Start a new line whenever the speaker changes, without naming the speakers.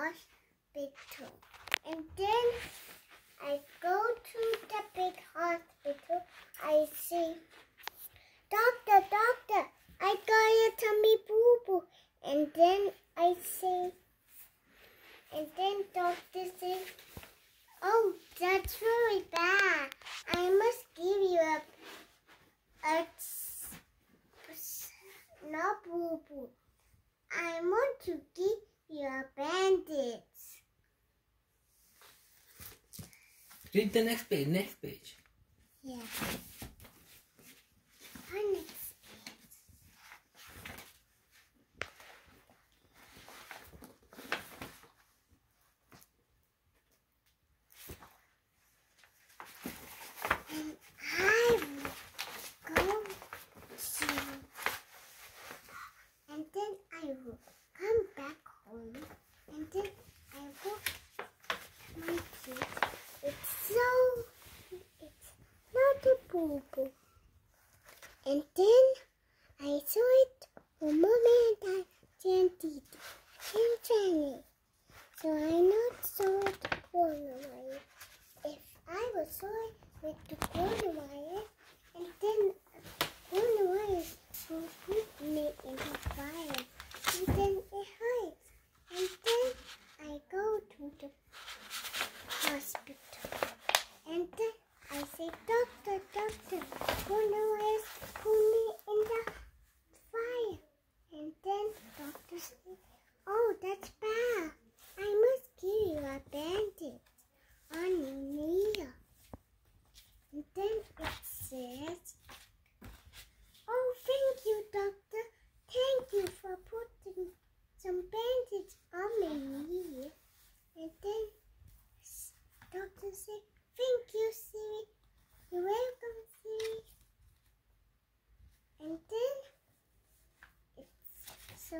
wash big toe. And then I go to the big hospital. I say, doctor, doctor, I got a tummy boo-boo. And then I say, and then doctor says, oh, that's really bad. I must give you a, a not boo-boo. I want to give you're bandits.
Read the next page, next page.
Yeah. A. And then I saw it when mommy and I didn't it in Chinese. So I not saw it going away. If I was sorry with the Bruno is putting in the fire. And then Dr. Sneak, oh, that's bad. I must give you a bandage on your knee. And then it says, oh, thank you, Doctor. Thank you for putting some bandage on my knee. And then Dr. Sneak So